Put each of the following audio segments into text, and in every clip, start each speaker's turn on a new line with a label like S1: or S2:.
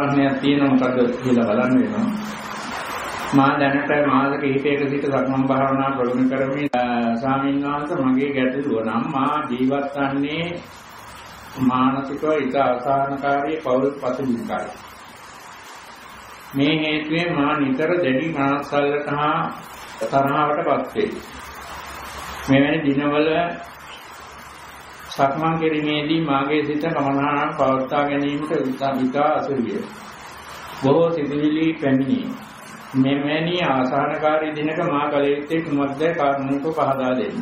S1: ප්‍රශ්නයක් තියෙනවා මොකද්ද කියලා බලන්න වෙනවා. මා දැනට මාස කිහිපයක සිට සක්මන් භාවනා ප්‍රගුණ කරමින් ස්වාමීන් වහන්සේ මගේ ගැටලුව නම් මා ජීවත් වන්නේ මානසිකව ඉත අසහනකාරී පෞල් පසුබිම්කාරී. මේ හේතුවෙන් මා නිතර දැඩි මානසල්ලට හා තරහවටපත් වේ. මෙවැනි දිනවල සක්මන් කිරීමේදී මාගේ සිත කමනාහන් පවත්වා ගැනීමට විතා අසුරිය. බොහෝ සිතුවිලි පැමිණි. මෙවැනි ආසානකාරී දිනක මා කල යුත්තේ කුමක්ද කාරණක පහදා දෙන්න.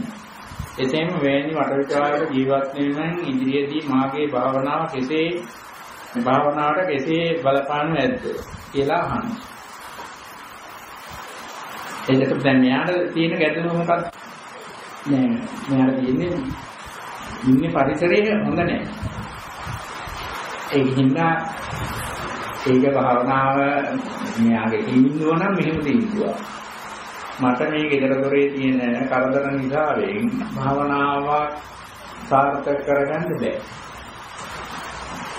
S1: එසේම වැනි වටවිචාරක ජීවත් වීමෙන් ඉදිරියේදී මාගේ භාවනාව කෙසේ භාවනාවට කෙසේ බලපානු ඇද්ද කියලා අහන්න. එතකොට දැන් මෙයාට තියෙන ගැටලුව මොකක්ද? නෑ මෙයාට තියෙන්නේ ඉන්නේ පරිසරය හොඳ නැහැ. ඒක හින්දා ඒක භාවනාව මෙයාගේ ඉන්නෝ නම් මෙහෙම තීන්දුවක්. මට මේ ගෙදර දොරේ තියෙන කරදර නිසා වෙන් භාවනාවක් සාර්ථක කරගන්න බැහැ.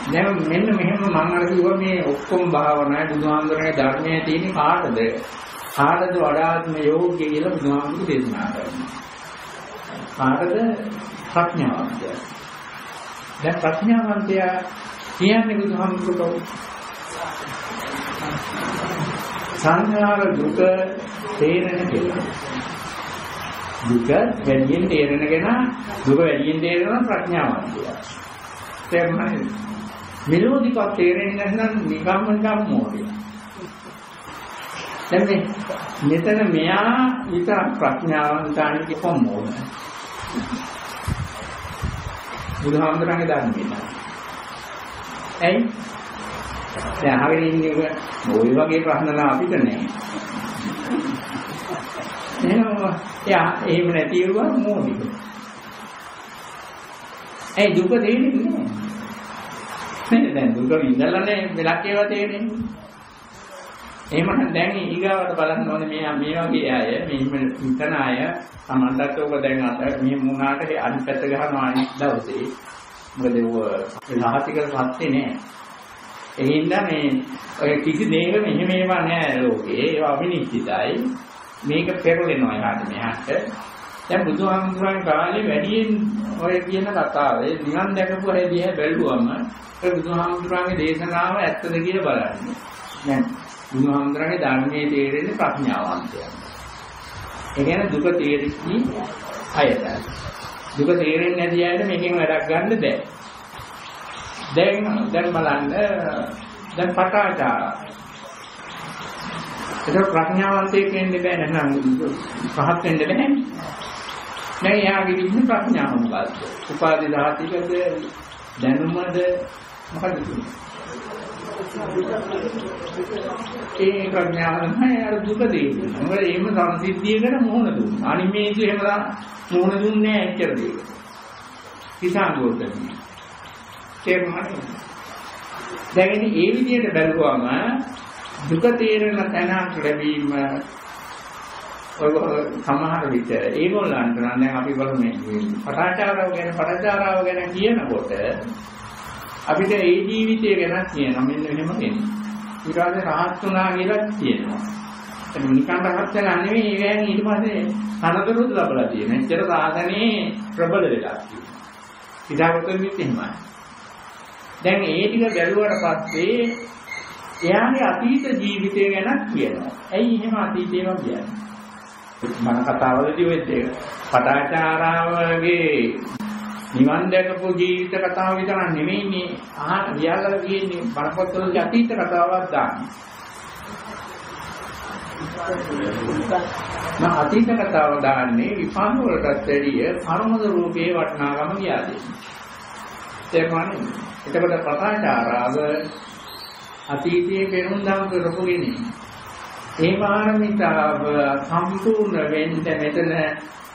S1: දැන් මෙන්න මෙහෙම මම අර කිව්වා මේ ඔක්කොම භාවනායි බුදුහාමුදුරනේ ධර්මයේ තියෙන කාටද? කාටද වඩාත්ම යෝග්‍ය කියලා බුදුහාමුදුරු දේශනා කරනවා. කාටද ප්‍රඥාවන්තයා. දැන් ප්‍රඥාවන්තයා කියන්නේ බුදුහාමුදුරුවෝ සංඛාර දුක තේරෙන කෙනා. දුක වැඩියෙන් තේරෙන කෙනා දුක වැඩියෙන් තේරෙන ප්‍රඥාවන්තයා. තේරුණාද? මෙලෝදිකක් තේරෙන්නේ නැත්නම් නිකම්ම නිකම් මොකද? දැන් මේ මෙතන මෙයා විතර ප්‍රඥාවන්තයන්ගේ කොම්මෝන. බුදුහාමුදුරන්ගේ ධර්මයේ. ඇයි? දැන් අහගෙන ඉන්නේ ඔය වගේ ප්‍රශ්න නම් අපිට නෑ. එහෙනම් යා එහෙම නැති වුණා මොනික. ඒ දුක තේරෙන්නේ නෑ. නේද දැන් දුක විඳලානේ මෙලක් ඒවා තේරෙන්නේ. එහෙමනම් දැන් ඊගාවට බලන්න ඕනේ මේ මේ වගේ අය මේ හිතන අය සමන්දත් ඔබ දැන් අත මේ මුණාට අනිත් පැත්ත ගහනවා අනිත් දවසේ. මොකද ඔය රහතික සත්‍ය නෑ. ඒ හින්දා මේ ඔය කිසි දෙයක මෙහෙම ඒවා නෑ ලෝකේ. ඒවා අවිනිශ්චිතයි. මේක පෙරලෙනවා යාට මෙහාට. දැන් බුදුහාමුදුරන් කාලේ වැඩියෙන් ඔය කියන කතාවේ නිවන් දැකපු අය දිහා බැලුවම ඒ බුදුහාමුදුරන්ගේ දේශනාව ඇත්තද කියලා බලන්න. දැන් බුදුහාමුදුරන්ගේ ධර්මයේ තේරෙන්නේ ප්‍රඥාවන්තයන් ඒ කියන්නේ දුක තේරිච්චි අයතයි. දුක තේරෙන්නේ නැති අයට මේකෙන් වැඩක් ගන්න බෑ. දැන් දැන් බලන්න දැන් පටාචාර. ඒක ප්‍රඥාවන්තයෙක් වෙන්න බෑ නේද? පහත් වෙන්න බෑ. දැන් යාගේ විදිහ ප්‍රඥාව මොකද්ද? උපාදි ධාතිකද දැනුමද මොකද කියන්නේ? ඒ ප්‍රඥාව තමයි අර දුක දෙන්නේ. මොකද එහෙම සංසිද්ධියකට මුහුණ දුන්නා. අනිමේසු එහෙම මුහුණ දුන්නේ නැහැ එච්චර දෙයකට. කිසాగෝතමී. තේරුණාද? දැන් ඒ විදිහට බැලුවම දුක තේරෙන තැනක් ලැබීම ඔය සමහර විට ඒගොල්ලන්ට නම් දැන් අපි බලමු මේ පටාචාරාව ගැන පටාචාරාව ගැන කියනකොට අපිට ඒ ජීවිතය ගැන කියනවා මෙන්න මෙහෙම වෙන්නේ. ඊට පස්සේ රහත් වුණා කියලා කියනවා. ඒක නිකන් රහත් වෙලා නෙවෙයි ඒවෙන් ඊට පස්සේ තනතුරුත් ලැබලා තියෙන. එච්චර සාධනේ ප්‍රබල වෙලා තියෙනවා. ඉදාගොතෙත් එහෙමයි. දැන් ඒ ටික බැලුවට පස්සේ එයාගේ අතීත ජීවිතය ගැන කියනවා. ඇයි එහෙම අතීතේම කියන්නේ? මන කතාවලදී ඔය දෙක පටාචාරාවගේ නිවන් දැකපු ජීවිත කතාව විතර නෙමෙයිනේ අහන ලියලා තියෙන්නේ බරපතල අතීත කතාවක් දාන්නේ. මම අතීත කතාව දාන්නේ විපාක වලටත් වැඩිය කර්මද රූපේ වටිනාකම කියා දෙන්නේ. තේරුණානේ? එතකොට පතාචාරාව අතීතයේ පෙරුම්දම් කරපු කෙනෙක්. ඒ පාරමිතාව සම්පූර්ණ වෙන්න මෙතන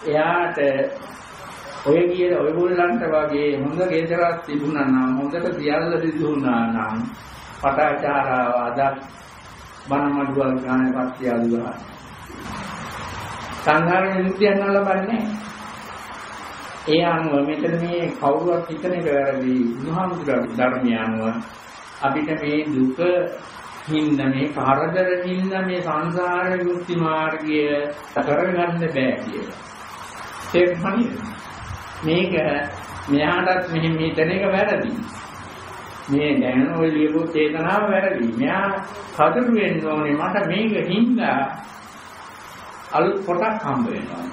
S1: එයාට ඔය කියන ඔයගොල්ලන්ට වගේ හොඳ ගෙදරක් තිබුණා නම් හොඳට සියල්ල සිදුුණා නම් පටාචාරාව අදත් බණමඩුවල් ගානේ පස්සේ අදුගා සංඝාර විමුක්තියක් ලබන්නේ ඒ අනුව මෙතන මේ කවුරුවත් හිතන එක වැරදි බුදුහාමුදුරුවෝ ධර්මය අනුව අපිට මේ දුක හින්ද මේ කරදර හින්ද මේ සංසාර විමුක්ති මාර්ගය කරගන්න බෑ කියලා. තේරුණාද? මේක මෙයාටත් මෙහෙම හිතන එක වැරදි. මේ දැන් ඔය ලියපු චේතනාව වැරදි. මෙයා කදරු වෙන්න ඕනේ මට මේක හින්දා අලුත් කොටක් හම්බ වෙනවා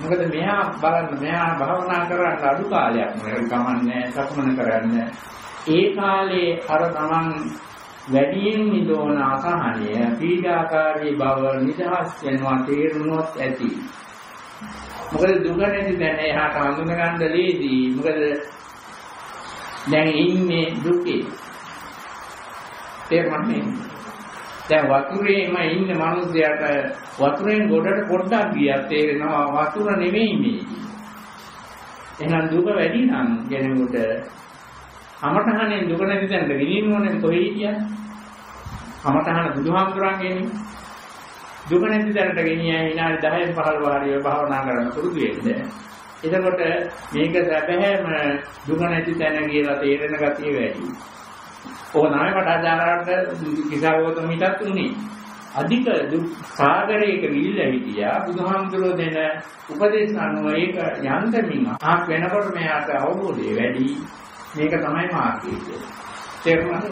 S1: මොකද මෙයා බලන්න මෙයා භවනා කරන්න අඩු කාලයක් නෙවෙයි ගමන්නේ සක්මන කරන්න. ඒ කාලේ අර තමන් වැඩියෙන් නිදෝන අසහනය පීඩාකාරී බව නිදහස් වෙනවා තේරුණොත් ඇති. මොකද දුක නැති දැන එහාට හඳුන ගන්න ලේදී මොකද දැන් ඉන්නේ දුකේ. තේරුණානේ? දැන් වතුරේම ඉන්න මිනිස්සයාට වතුරෙන් ගොඩට පොඩ්ඩක් ගියා තේරෙනවා වතුර නෙමෙයි මේ. එහෙනම් දුක වැඩි නම් කෙනෙකුට අමතහනේ දුක නැති තැනට ගෙනින්න ඕනේ කොහේ හිටියද? අමතහන බුදුහාමුදුරන්ගේනේ. දුක නැති තැනට ගෙනියයි විනාඩි 10න් 15 හරි ඔය භාවනා කරන්න පුරුදු වෙන්න. එතකොට මේක සැබෑම දුක නැති තැන කියලා තේරෙන ගතිය වැඩි. ඕනෑම කටාචාරාට කිසාවෝතමිටත් උනේ. අධික දුක් සාගරයක ගිහිල්ලා හිටියා බුදුහාමුදුරෝ දෙන උපදේශ අනුව ඒක යන්තමින් ආක් වෙනකොට මෙයාට අවබෝධය වැඩි මේක තමයි මාර්ගය කියන්නේ. තේරුණාද?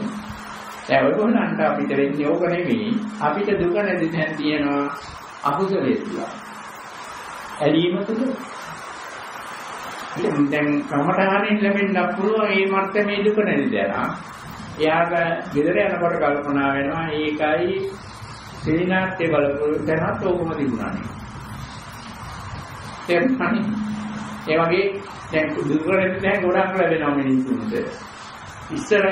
S1: දැන් ඔයගොල්ලන්ට අපිට වෙන්නේ ඕක නෙමෙයි. අපිට දුක නැති තැන තියෙනවා අකුසලයේ තුලා. ඇලීම තුල. දැන් කමඨහනින් ලැබෙන්න පුළුවන් මේ මර්ථමේ දුක නැති දැන. එයාට ගෙදර යනකොට කල්පනා වෙනවා ඒකයි සීනාත්‍ය බලපු දැනත් ඕකම තිබුණානේ. තේරුණානේ? ඒ වගේ දැන් දුර්වලට දැන් ගොඩක් ලැබෙනවා මිනිස්සුන්ට. ඉස්සර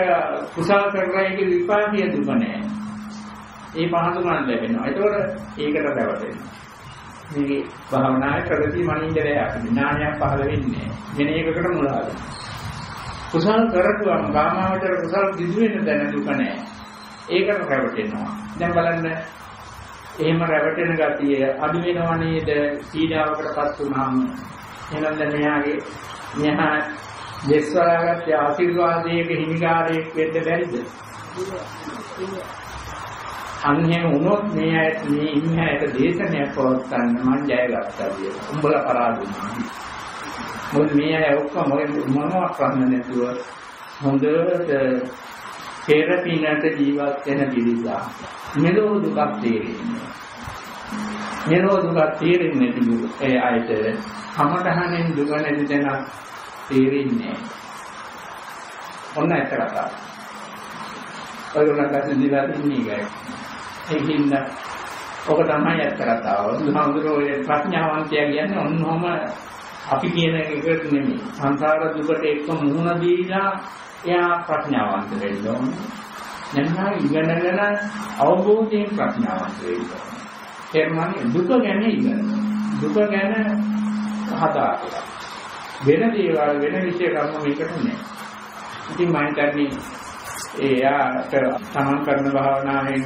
S1: කුසල කරලා ඒක විපාකිය දුක නැහැ. ඒ පහසුකම් ලැබෙනවා. ඒතකොට ඒකට රැවටෙනවා. මේ භාවනාවේ ප්‍රගති මනින්දරය විඥානයක් පහළ වෙන්නේ වෙන එකකට මුලා වෙනවා. කුසල කරපුවම කාමාවචර කුසල දිදු වෙන දැන දුක නැහැ. ඒකට රැවටෙනවා. දැන් බලන්න එහෙම රැවටෙන ගතිය අඩු වෙනව නේද? සීඩාවකටපත් වුණාම එහෙනම් දැන් මෙයාගේ මෙහා දෙස්වරාගත්ත ආශිර්වාදයක හිමිකාරයෙක් වෙන්න බැරිද? අන්හෙම වුණොත් මේ ඇයට මේ ඉන්න ඇයට දේශනයක් පවත්වන්න මම ජයගත්තා කියලා. උඹලා පරාද වුණා. මොකද මේ අය ඔක්කොම මොනවා කරන්න නැතුව හොඳට පෙරපිනට ජීවත් වෙන පිළිසා. මෙලෝ දුකක් තේරෙන්නේ. මෙලෝ දුකක් තේරෙන්නේ නැති ඒ අයට කමඨහනෙන් දුක නැති තැන තේරෙන්නේ ඔන්න ඇත්ත කතාව. ඔයගොල්ලෝ කතා දිලා ඉන්නේ ඒකින්ද ඔක තමයි ඇත්ත කතාව. බුදුහාමුදුරුවෝ ප්‍රඥාවන්තයා කියන්නේ ඔන්නෝම අපි කියන එකට නෙමෙයි. සංසාර දුකට එක්ක මුහුණ දීලා එයා ප්‍රඥාවන්ත වෙන්න ඕනේ. නැත්නම් ඉගෙනගෙන අවබෝධයෙන් ප්‍රඥාවන්ත වෙන්න ඕනේ. තේරුණානේ දුක ගැන ඉගෙන. දුක ගැන හදාගන්න. වෙන දේවල් වෙන විෂය කර්ම මේකට නෑ. ඉතින් මම හිතන්නේ එයාට තමන් කරන භාවනාවෙන්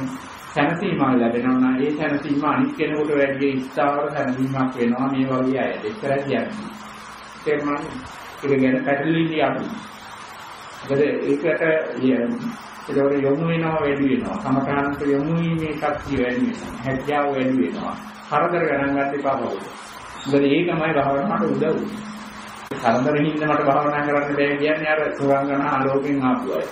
S1: සැනසීමක් ලැබෙනවා නම් ඒ සැනසීම අනිත් කෙනෙකුට වැඩි ස්ථාවර සැනසීමක් වෙනවා මේ වගේ අයට. ඒකයි කියන්නේ. තේරුණාද? ඒක ගැන පැටලෙන්නේ අඩු. මොකද ඒකට ඒකට යොමු වෙනවා වැඩි වෙනවා. සමකාන්ත යොමු වීමේ ශක්තිය වැඩි වෙනවා. හැකියාව වැඩි වෙනවා. කරදර ගණන් ගන්න එපා කවුද. මොකද ඒකමයි භාවනාවට උදව් වෙන්නේ. කරදරින් ඉන්න මට භාවනා කරන්න බැහැ කියන්නේ අර සුරංගනා ආලෝකයෙන් ආපු අය.